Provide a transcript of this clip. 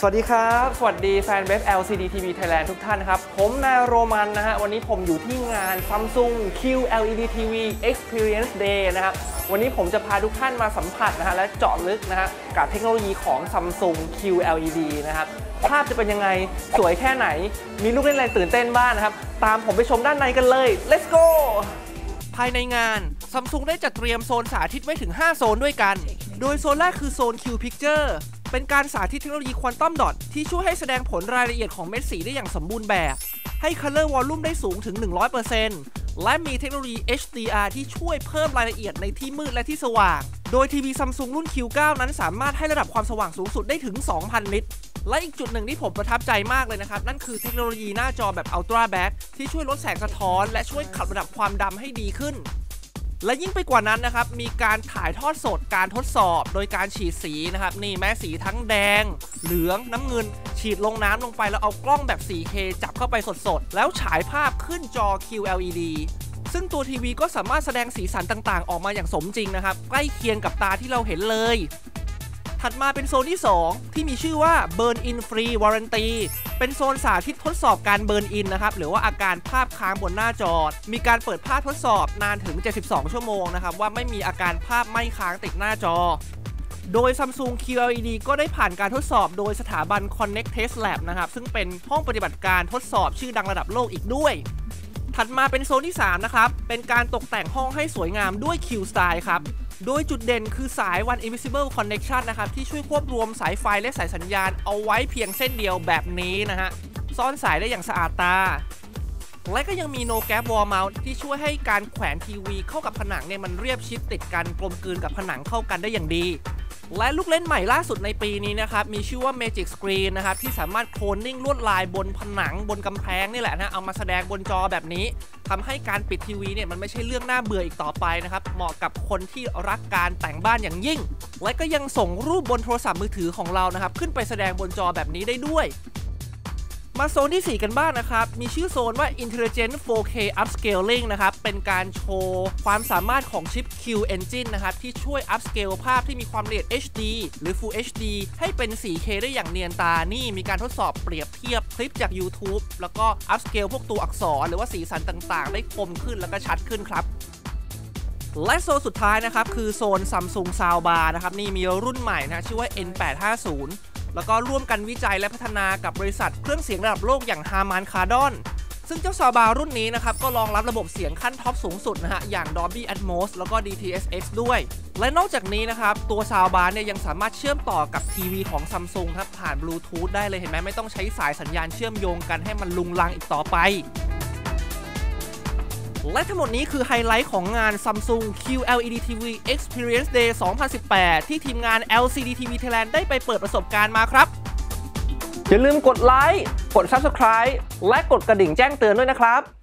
สวัสดีครับ สวัสดีแฟนเว็บ LCD TV Thailand ทุกท่านครับ ผมนายโรมันนะฮะ วันนี้ผมอยู่ที่งาน Samsung QLED TV Experience Day นะครับ วันนี้ผมจะพาทุกท่านมาสัมผัสนะฮะ และเจาะลึกนะฮะ กับเทคโนโลยีของ Samsung QLED นะครับ ภาพจะเป็นยังไง สวยแค่ไหน มีลูกเล่นอะไรตื่นเต้นบ้างนะครับ ตามผมไปชมด้านในกันเลย let's go ภายในงาน Samsung ได้จัดเตรียมโซนสาธิตไว้ถึง 5 โซนด้วยกัน โดยโซนแรกคือโซน Q Picture เป็นการสาธิตเทคโนโลยีควอนตัมดอทที่ช่วยให้แสดงผลรายละเอียดของเม็ดสีได้อย่างสมบูรณ์แบบ ให้ Color Volume ได้สูงถึง 100%และมีเทคโนโลยี HDR ที่ช่วยเพิ่มรายละเอียดในที่มืดและที่สว่าง โดยทีวี Samsung รุ่น Q9 นั้นสามารถให้ระดับความสว่างสูงสุดได้ถึง 2,000 นิตและอีกจุดหนึ่งที่ผมประทับใจมากเลยนะครับ นั่นคือเทคโนโลยีหน้าจอแบบ Ultra Back ที่ช่วยลดแสงสะท้อน และช่วยขับระดับความดำให้ดีขึ้น และยิ่งไปกว่านั้นนะครับ มีการถ่ายทอดสดการทดสอบโดยการฉีดสีนะครับ นี่แม้สีทั้งแดง เหลืองน้ำเงิน ฉีดลงน้ำลงไปแล้วเอากล้องแบบ 4K จับเข้าไปสดๆ แล้วฉายภาพขึ้นจอ QLED ซึ่งตัวทีวีก็สามารถแสดงสีสันต่างๆ ออกมาอย่างสมจริงนะครับ ใกล้เคียงกับตาที่เราเห็นเลย ถัดมาเป็นโซนที่ 2 ที่มีชื่อว่า Burn In Free Warranty เป็นโซนสาธิตทดสอบการ burn in นะครับ หรือว่าอาการภาพค้างบนหน้าจอ มีการเปิดภาพทดสอบนานถึง 72 ชั่วโมงนะครับ ว่าไม่มีอาการภาพไม่ค้างติดหน้าจอ โดย Samsung QLED ก็ได้ผ่านการทดสอบโดยสถาบัน Connect Test Lab นะครับ ซึ่งเป็นห้องปฏิบัติการทดสอบชื่อดังระดับโลกอีกด้วยถัดมาเป็นโซนที่ 3 นะครับ เป็นการตกแต่งห้องให้สวยงามด้วย Q Style ครับ โดยจุดเด่นคือสาย One Invisible Connection นะครับ ที่ช่วยควบรวมสายไฟและสายสัญญาณเอาไว้เพียงเส้นเดียวแบบนี้นะฮะ ซ่อนสายได้อย่างสะอาดตา และก็ยังมี No Gap Wall Mount ที่ช่วยให้การแขวนทีวีเข้ากับผนังเนี่ยมันเรียบชิดติดกันกลมกลืนกับผนังเข้ากันได้อย่างดี และลูกเล่นใหม่ล่าสุดในปีนี้นะครับ มีชื่อว่า Magic Screen นะครับ ที่สามารถโคลนนิ่งลวดลายบนผนังบนกำแพงนี่แหละนะ เอามาแสดงบนจอแบบนี้ทำให้การปิดทีวีเนี่ยมันไม่ใช่เรื่องน่าเบื่ออีกต่อไปนะครับ เหมาะกับคนที่รักการแต่งบ้านอย่างยิ่ง และก็ยังส่งรูปบนโทรศัพท์มือถือของเรานะครับ ขึ้นไปแสดงบนจอแบบนี้ได้ด้วย มาโซนที่ 4 กันบ้างนะครับ มีชื่อโซนว่า Intelligent 4K Upscaling นะครับ เป็นการโชว์ความสามารถของชิป Q Engine นะครับ ที่ช่วย upscale ภาพที่มีความละเอียด HD หรือ Full HD ให้เป็น 4K ได้อย่างเนียนตา นี่มีการทดสอบเปรียบเทียบคลิปจาก YouTube แล้วก็ upscale พวกตัวอักษร หรือว่าสีสันต่างๆ ได้คมขึ้นแล้วก็ชัดขึ้นครับและโซนสุดท้ายนะครับ คือโซน Samsung Soundbar นะครับ นี่มีรุ่นใหม่นะชื่อว่า N850 แล้วก็ร่วมกันวิจัยและพัฒนากับบริษัทเครื่องเสียงระดับโลกอย่าง Harman Kardon ซึ่งเจ้า soundbar รุ่นนี้นะครับ ก็รองรับระบบเสียงขั้นท็อปสูงสุดนะฮะ อย่าง Dolby Atmos แล้วก็ DTS:X ด้วย และนอกจากนี้นะครับ ตัว soundbar เนี่ยยังสามารถเชื่อมต่อกับทีวีของ Samsung ครับผ่านบลูทูธได้เลยเห็นไหมไม่ต้องใช้สายสัญญาณเชื่อมโยงกันให้มันรุงรังอีกต่อไป และทั้งหมดนี้คือไฮไลท์ของงาน Samsung QLED TV Experience Day 2018 ที่ทีมงาน LCD TV Thailand ได้ไปเปิดประสบการณ์มาครับ อย่าลืมกดไลค์ กด Subscribe และกดกระดิ่งแจ้งเตือนด้วยนะครับ